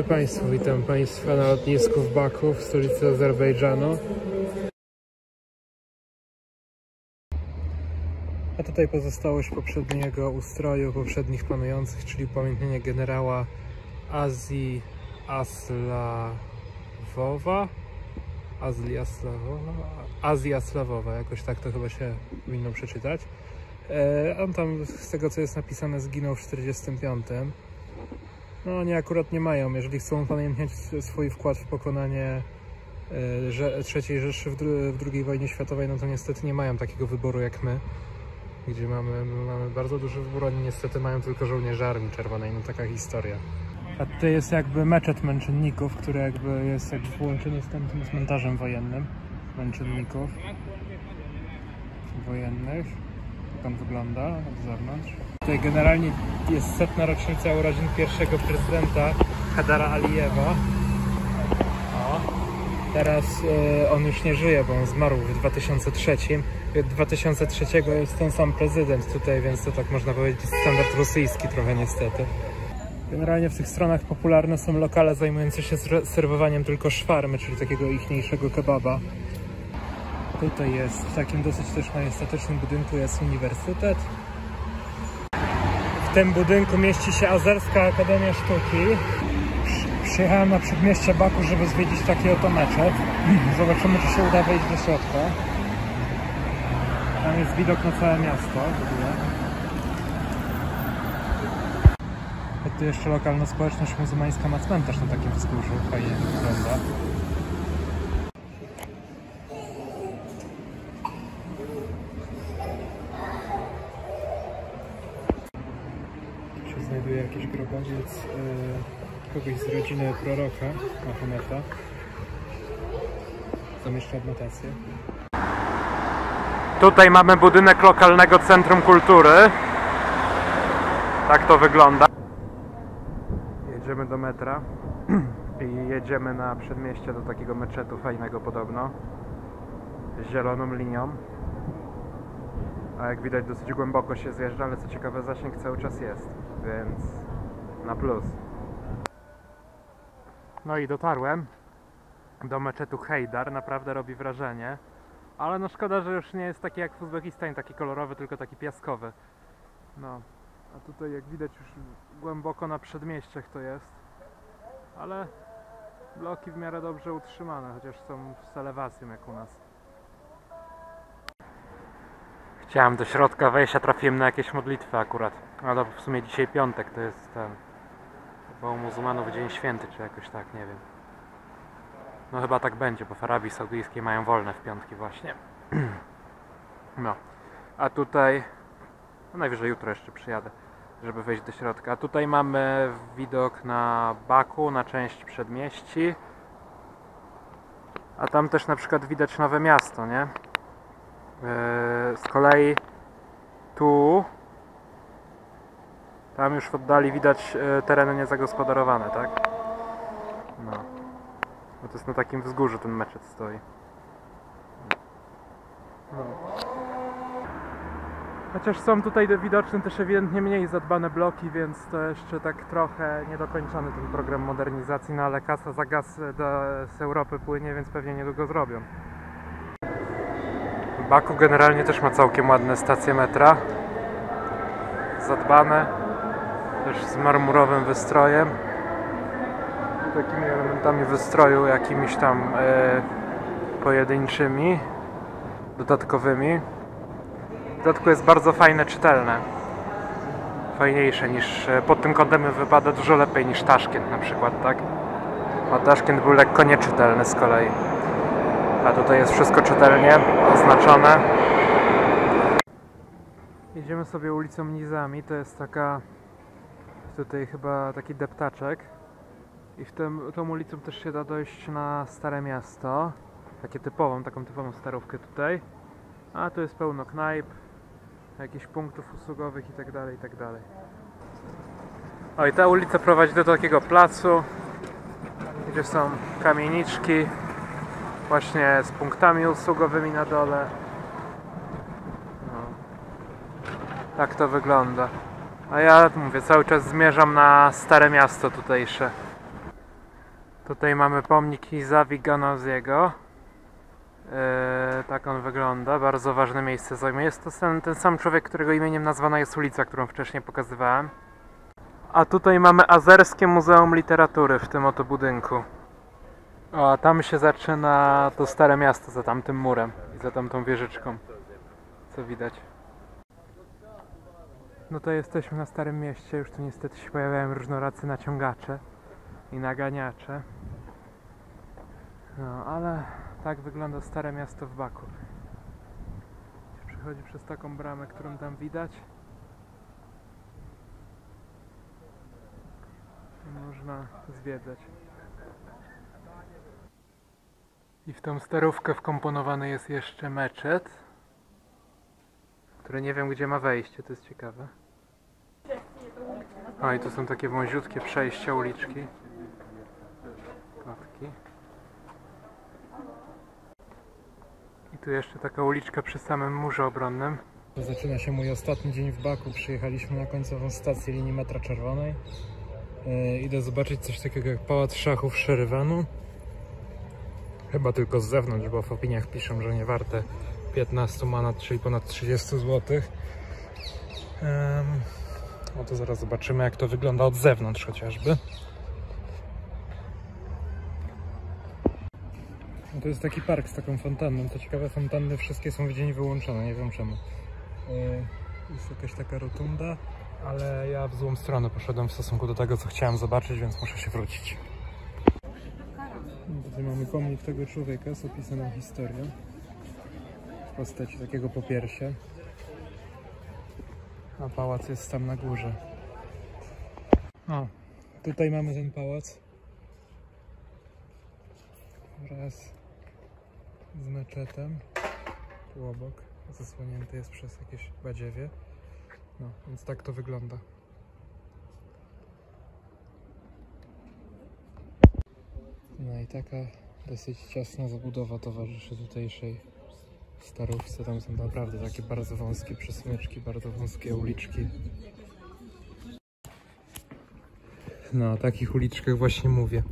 dobry Państwu, witam Państwa na lotnisku w Baku, w stolicy Azerbejdżanu. A tutaj pozostałość poprzedniego ustroju, poprzednich panujących, czyli upamiętnienie generała Azji Aslawowa. Azji Aslawowa? Azji Aslawowa, jakoś tak to chyba się powinno przeczytać. E, on tam, z tego co jest napisane, zginął w 45. No oni akurat nie mają. Jeżeli chcą upamiętniać swój wkład w pokonanie e, III Rzeszy w, II wojnie światowej, no to niestety nie mają takiego wyboru jak my, gdzie mamy, mamy bardzo duży wybór. Oni niestety mają tylko żołnierzy Armii Czerwonej, no taka historia. A tutaj jest jakby meczet męczenników, który jakby jest jakby połączony z tamtym cmentarzem wojennym męczenników wojennych. Jak on wygląda od zewnątrz. Generalnie jest setna rocznica urodzin pierwszego prezydenta Hadara Alijewa. O. Teraz e, on już nie żyje, bo on zmarł w 2003. Od 2003 jest ten sam prezydent tutaj, więc to tak można powiedzieć standard rosyjski trochę niestety. Generalnie w tych stronach popularne są lokale zajmujące się serwowaniem tylko szwarmy, czyli takiego ichniejszego kebaba. Tutaj jest, w takim dosyć też majestatycznym budynku jest uniwersytet. W tym budynku mieści się Azerska Akademia Sztuki. Przyjechałem na przedmieście Baku, żeby zwiedzić taki oto meczet. Zobaczymy, czy się uda wejść do środka. Tam jest widok na całe miasto w tu jeszcze lokalna społeczność muzułmańska ma cmentarz na takim wzgórzu. Fajnie wygląda. Tu się znajduje jakiś grobowiec e, kogoś z rodziny proroka Mahometa. Zamieszczę adnotację. Tutaj mamy budynek lokalnego Centrum Kultury. Tak to wygląda. Jedziemy do metra i jedziemy na przedmieście do takiego meczetu fajnego podobno. Z zieloną linią. A jak widać dosyć głęboko się zjeżdża, ale co ciekawe zasięg cały czas jest, więc na plus. No i dotarłem do meczetu Hejdar, naprawdę robi wrażenie. Ale no szkoda, że już nie jest taki jak w Uzbekistanie, taki kolorowy, tylko taki piaskowy. No, a tutaj jak widać już głęboko na przedmieściach to jest. Ale bloki w miarę dobrze utrzymane, chociaż są z elewacją jak u nas. Chciałem do środka wejść, a trafiłem na jakieś modlitwy akurat. Ale w sumie dzisiaj piątek, to jest ten... Chyba u muzułmanów Dzień Święty, czy jakoś tak, nie wiem. No chyba tak będzie, bo w Arabii Saudyjskiej mają wolne w piątki właśnie. No. A tutaj... No najwyżej jutro jeszcze przyjadę, żeby wejść do środka. A tutaj mamy widok na Baku, na część przedmieści. A tam też na przykład widać nowe miasto, nie? Z kolei tu tam już w oddali widać tereny niezagospodarowane, tak? No. Bo to jest na takim wzgórzu ten meczet stoi. No. Chociaż są tutaj widoczne też ewidentnie mniej zadbane bloki, więc to jeszcze tak trochę niedokończony ten program modernizacji, no ale kasa za gaz do, z Europy płynie, więc pewnie niedługo zrobią. Baku generalnie też ma całkiem ładne stacje metra. Zadbane. Też z marmurowym wystrojem. Takimi elementami wystroju jakimiś tam e, pojedynczymi, dodatkowymi. W dodatku jest bardzo fajne, czytelne. Fajniejsze niż, pod tym kątem wypada dużo lepiej niż Taszkent na przykład, tak? A Taszkent był lekko nieczytelny z kolei. A tutaj jest wszystko czytelnie oznaczone. Jedziemy sobie ulicą Nizami, to jest taka tutaj chyba taki deptaczek i w tym, tą ulicą też się da dojść na Stare Miasto takie typową, taką typową starówkę tutaj a tu jest pełno knajp jakichś punktów usługowych i tak dalej, i tak dalej o i ta ulica prowadzi do takiego placu gdzie są kamieniczki właśnie z punktami usługowymi na dole. No. Tak to wygląda. A ja mówię, cały czas zmierzam na stare miasto tutejsze. Tutaj mamy pomnik Izawi Ganoziego. Eee, tak on wygląda, bardzo ważne miejsce zajmuje. Jest to ten, ten sam człowiek, którego imieniem nazwana jest ulica, którą wcześniej pokazywałem. A tutaj mamy Azerskie Muzeum Literatury w tym oto budynku. O, a tam się zaczyna to stare miasto za tamtym murem i za tamtą wieżyczką. Co widać. No to jesteśmy na Starym Mieście, już tu niestety się pojawiają różnoracy naciągacze i naganiacze. No, ale tak wygląda Stare Miasto w Baku. Przechodzi przez taką bramę, którą tam widać. I można zwiedzać. I w tą starówkę wkomponowany jest jeszcze meczet, który nie wiem gdzie ma wejście, to jest ciekawe. O i tu są takie wąziutkie przejścia, uliczki. Kotki. I tu jeszcze taka uliczka przy samym murze obronnym. Zaczyna się mój ostatni dzień w Baku. Przyjechaliśmy na końcową stację linii metra czerwonej. Yy, idę zobaczyć coś takiego jak Pałac Szachów Szerywanu. Chyba tylko z zewnątrz, bo w opiniach piszą, że nie warte 15 manat, czyli ponad 30 zł. No to zaraz zobaczymy, jak to wygląda od zewnątrz chociażby. No to jest taki park z taką fontanną. Co ciekawe, fontanny wszystkie są w dzień wyłączone, nie wiem czemu. Yy, Jest jakaś taka rotunda, ale ja w złą stronę poszedłem w stosunku do tego, co chciałem zobaczyć, więc muszę się wrócić. Tutaj mamy pomnik tego człowieka z opisaną historią w postaci takiego popiersia. A pałac jest tam na górze. O, tutaj mamy ten pałac. Wraz z meczetem. Tu obok. Zasłonięty jest przez jakieś badziewie. No, więc tak to wygląda. No i taka dosyć ciasna zabudowa towarzyszy tutejszej starówce. Tam są naprawdę takie bardzo wąskie przesmyczki, bardzo wąskie uliczki. No, o takich uliczkach właśnie mówię.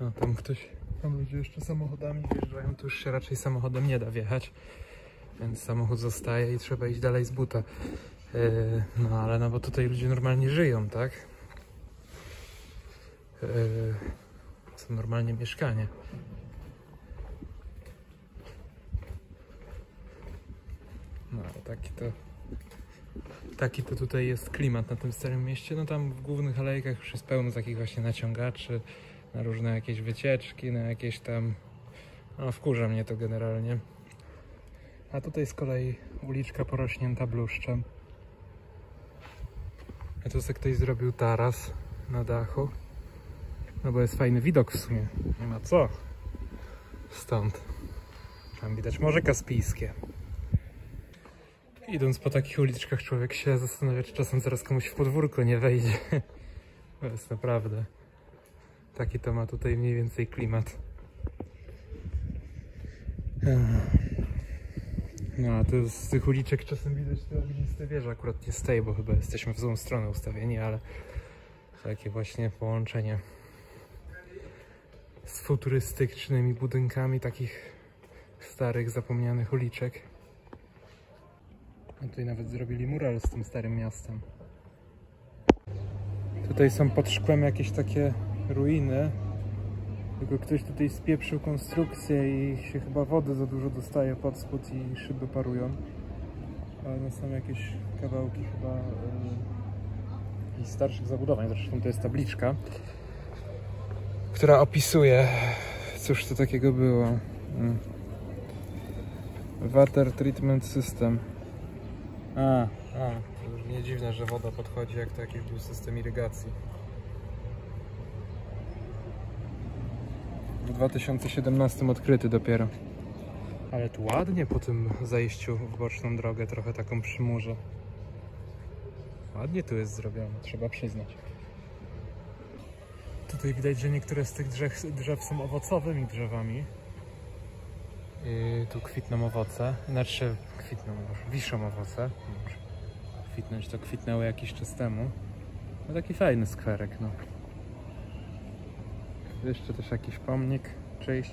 No, tam ktoś, tam ludzie jeszcze samochodami wjeżdżają, tu już się raczej samochodem nie da wjechać. Więc samochód zostaje i trzeba iść dalej z buta. Yy, no ale no bo tutaj ludzie normalnie żyją, tak? Yy, są normalnie mieszkanie. No taki to taki to tutaj jest klimat na tym starym mieście. No tam w głównych alejkach już jest pełno takich właśnie naciągaczy na różne jakieś wycieczki, na jakieś tam no wkurza mnie to generalnie. A tutaj z kolei uliczka porośnięta bluszczem. A tu sobie ktoś zrobił taras na dachu. No bo jest fajny widok w sumie. Nie ma co. Stąd. Tam widać Morze Kaspijskie. Idąc po takich uliczkach człowiek się zastanawia, czy czasem zaraz komuś w podwórko nie wejdzie. To jest naprawdę. Taki to ma tutaj mniej więcej klimat. No a to z tych uliczek czasem widać te ogniste wieże. Akurat nie z tej, bo chyba jesteśmy w złą stronę ustawieni, ale takie właśnie połączenie z futurystycznymi budynkami takich starych, zapomnianych uliczek. A tutaj nawet zrobili mural z tym starym miastem. Tutaj są pod szkłem jakieś takie ruiny. Tylko ktoś tutaj spieprzył konstrukcję i się chyba wody za dużo dostaje pod spód i szyby parują. Ale no są jakieś kawałki chyba yy, starszych zabudowań. Zresztą to jest tabliczka, która opisuje cóż to takiego było. Mm. Water Treatment System. A, a, nie dziwne, że woda podchodzi jak to jakiś był system irygacji. W 2017 odkryty dopiero. Ale tu ładnie po tym zejściu w boczną drogę, trochę taką przy murze. Ładnie tu jest zrobione, trzeba przyznać. Tutaj widać, że niektóre z tych drzew, drzew są owocowymi drzewami. I tu kwitną owoce, znaczy kwitną, wiszą owoce. Kwitnąć to kwitnęły jakiś czas temu. No taki fajny skwerek, no. Jeszcze też jakiś pomnik czyjś.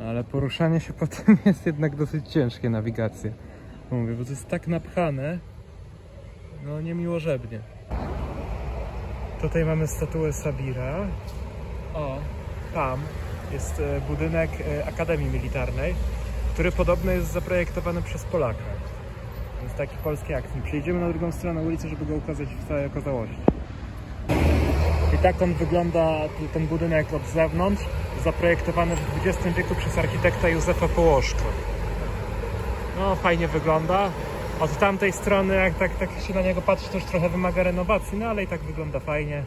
Ale poruszanie się po tym jest jednak dosyć ciężkie, nawigacje. Mówię, bo to jest tak napchane, no niemiłożebnie. Tutaj mamy statuę Sabira. O, tam jest e, budynek e, Akademii Militarnej, który podobno jest zaprojektowany przez Polaka. Jest taki polski akcent. Przejdziemy na drugą stronę ulicy, żeby go ukazać w całej okazałości. I tak on wygląda, ten budynek od zewnątrz, zaprojektowany w XX wieku przez architekta Józefa Połoszko. No, fajnie wygląda. Od tamtej strony, jak tak, tak się na niego patrzy, to już trochę wymaga renowacji, no ale i tak wygląda fajnie.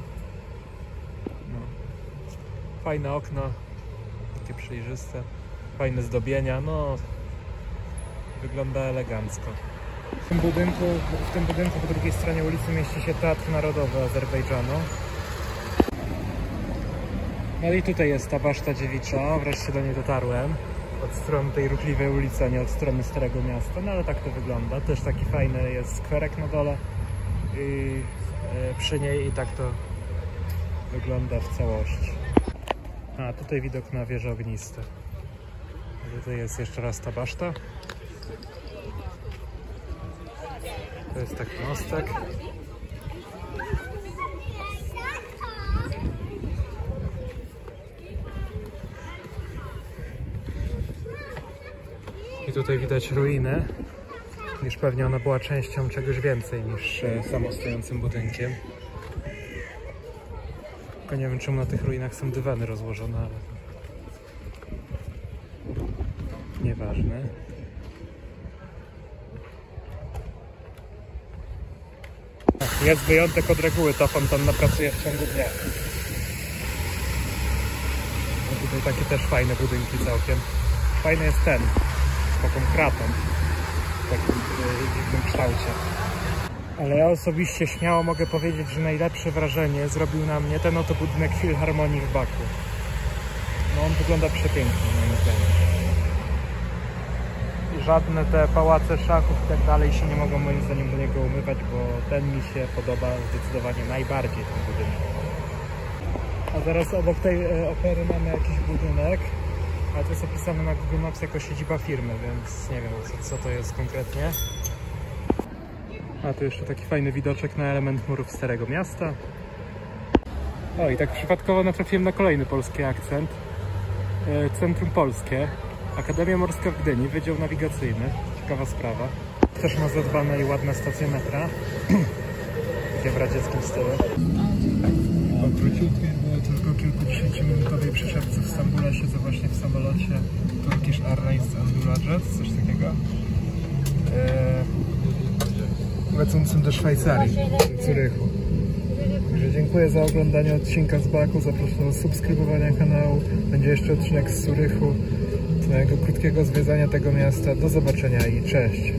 No. Fajne okno, takie przejrzyste, fajne zdobienia, no wygląda elegancko. W tym budynku, w tym budynku po drugiej stronie ulicy mieści się Teatr Narodowy Azerbejdżanu. No i tutaj jest ta baszta dziewicza, wreszcie do niej dotarłem. Od strony tej ruchliwej ulicy, a nie od strony Starego Miasta, no ale tak to wygląda. Też taki fajny jest skwerek na dole i e, przy niej i tak to wygląda w całości. A tutaj widok na wieże ogniste. Tutaj jest jeszcze raz ta baszta. To jest taki mostek. I tutaj widać ruiny, iż pewnie ona była częścią czegoś więcej niż e, samostojącym budynkiem. Tylko nie wiem czemu na tych ruinach są dywany rozłożone, ale nieważne. Jest wyjątek od reguły, ta fontanna pracuje w ciągu dnia. No tutaj takie też fajne budynki całkiem. Fajny jest ten, z taką kratą, w takim e, dziwnym kształcie. Ale ja osobiście śmiało mogę powiedzieć, że najlepsze wrażenie zrobił na mnie ten oto budynek Filharmonii w Baku. No on wygląda przepięknie moim zdaniem. I żadne te pałace szachów i tak dalej się nie mogą moim zdaniem do niego umywać, bo ten mi się podoba zdecydowanie najbardziej ten budynek. A zaraz obok tej e, opery mamy jakiś budynek, ale to jest opisane na Google Maps jako siedziba firmy, więc nie wiem co, co to jest konkretnie. A tu jeszcze taki fajny widoczek na element murów Starego Miasta. O i tak przypadkowo natrafiłem na kolejny polski akcent. E, Centrum Polskie, Akademia Morska w Gdyni, Wydział Nawigacyjny. Ciekawa sprawa. Też ma zadbane i ładna stacja metra. Takie w radzieckim stylu. Po króciutkiej, było tylko kilkudziesięciominutowej przesiadce w Stambule siedzę właśnie w samolocie Turkish Airlines Andurra coś takiego. Eee, lecącym do Szwajcarii, do Zurychu. Także dziękuję za oglądanie odcinka z Baku, zapraszam do subskrybowania kanału. Będzie jeszcze odcinek z Zurychu, mojego krótkiego zwiedzania tego miasta. Do zobaczenia i cześć!